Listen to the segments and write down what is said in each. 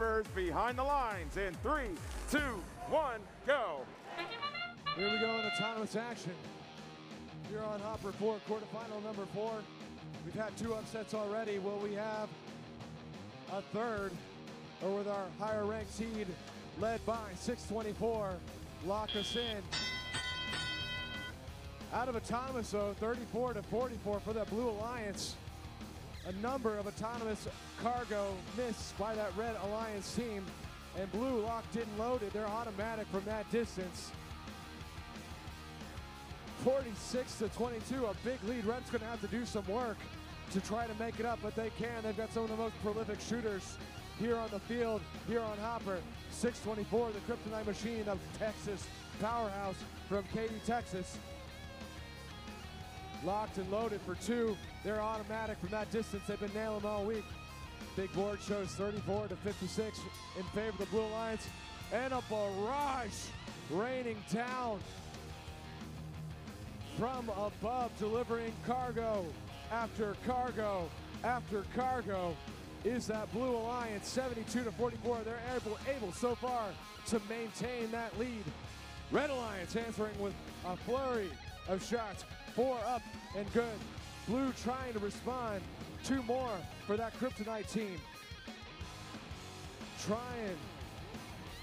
Behind the lines in three, two, one, go. Here we go in autonomous action. Here on Hopper 4, quarterfinal number 4. We've had two upsets already. Will we have a third? Or with our higher ranked seed led by 624, lock us in. Out of autonomous though, 34 to 44 for the Blue Alliance. A number of autonomous cargo missed by that Red Alliance team. And Blue locked in loaded. They're automatic from that distance. 46 to 22, a big lead. Red's going to have to do some work to try to make it up, but they can. They've got some of the most prolific shooters here on the field, here on Hopper. 624, the CRyptonite Machine of Texas, powerhouse from Katy, Texas. Locked and loaded for two. They're automatic from that distance. They've been nailing all week. Big board shows 34 to 56 in favor of the Blue Alliance. And a barrage raining down from above, delivering cargo after cargo after cargo. Is that Blue Alliance 72 to 44? They're able, able so far to maintain that lead. Red Alliance answering with a flurry of shots. Four up and good. Blue trying to respond. Two more for that CRyptonite team. Trying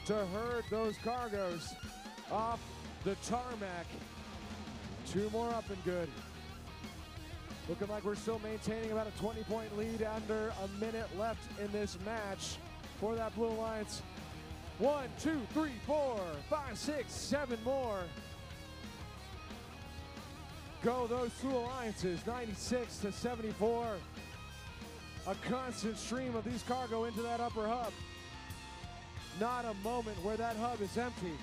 to herd those cargoes off the tarmac. Two more up and good. Looking like we're still maintaining about a 20 point lead under a minute left in this match for that Blue Alliance. One, two, three, four, five, six, seven more. Go those two alliances, 96 to 74. A constant stream of these cargo into that upper hub. Not a moment where that hub is empty.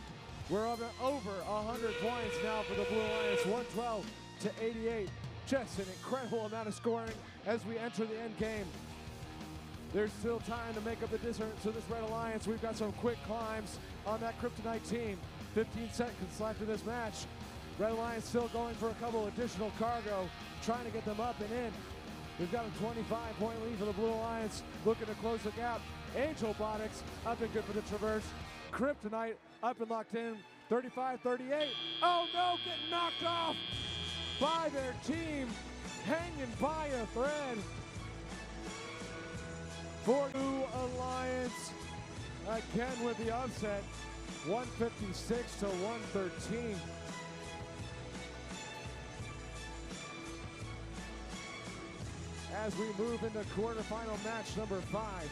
We're over, over 100 points now for the Blue Alliance, 112 to 88. Just an incredible amount of scoring as we enter the end game. There's still time to make up the difference to this Red Alliance. We've got some quick climbs on that CRyptonite team. 15 seconds left in this match. Red Lion's still going for a couple additional cargo, trying to get them up and in. We've got a 25 point lead for the Blue Alliance, looking to close the gap. AngelBotics up and good for the Traverse. CRyptonite up and locked in, 35 38. Oh no, getting knocked off by their team, hanging by a thread. For Blue Alliance, again with the upset, 156 to 113. As we move into quarterfinal match number five.